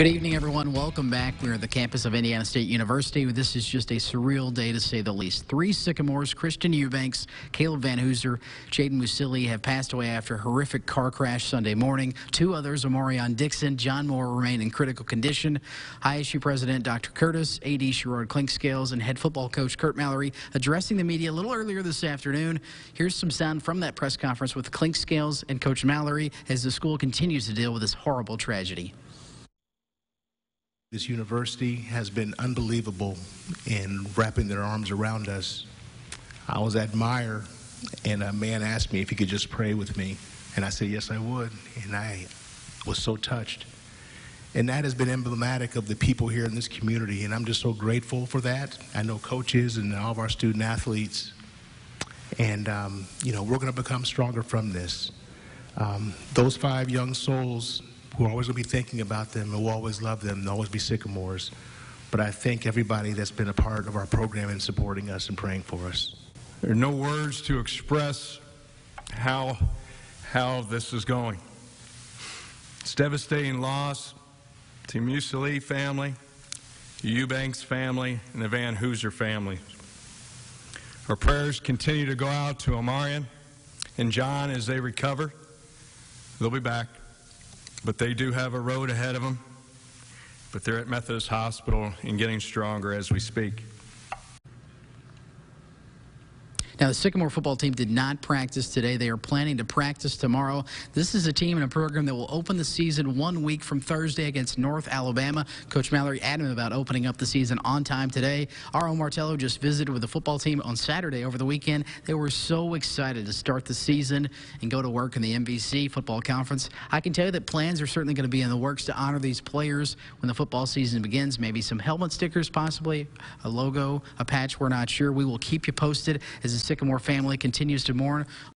Good evening, everyone. Welcome back. We're at the campus of Indiana State University. This is just a surreal day, to say the least. Three Sycamores, Christian Eubanks, Caleb Van Hooser, Jaden Musili have passed away after a horrific car crash Sunday morning. Two others, Omarion Dixon, John Moore, remain in critical condition. ISU President Dr. Curtis, AD Sherard Clinkscales, and head football coach Curt Mallory addressing the media a little earlier this afternoon. Here's some sound from that press conference with Clinkscales and Coach Mallory as the school continues to deal with this horrible tragedy. This university has been unbelievable in wrapping their arms around us. I was at Meijer, and a man asked me if he could just pray with me. And I said, yes, I would. And I was so touched. And that has been emblematic of the people here in this community, and I'm just so grateful for that. I know coaches and all of our student athletes. And, um, you know, we're going to become stronger from this. Um, those five young souls we're always going to be thinking about them and we'll always love them. They'll always be sycamores. But I thank everybody that's been a part of our program and supporting us and praying for us. There are no words to express how, how this is going. It's devastating loss to Musili family, Eubanks family, and the Van Hooser family. Our prayers continue to go out to Omarion and John as they recover. They'll be back. But they do have a road ahead of them. But they're at Methodist Hospital and getting stronger as we speak. Now, the Sycamore football team did not practice today. They are planning to practice tomorrow. This is a team and a program that will open the season one week from Thursday against North Alabama. Coach Mallory adamant about opening up the season on time today. Aro Martello just visited with the football team on Saturday over the weekend. They were so excited to start the season and go to work in the MVC football conference. I can tell you that plans are certainly going to be in the works to honor these players when the football season begins. Maybe some helmet stickers, possibly a logo, a patch. We're not sure. We will keep you posted as the Sycamore family continues to mourn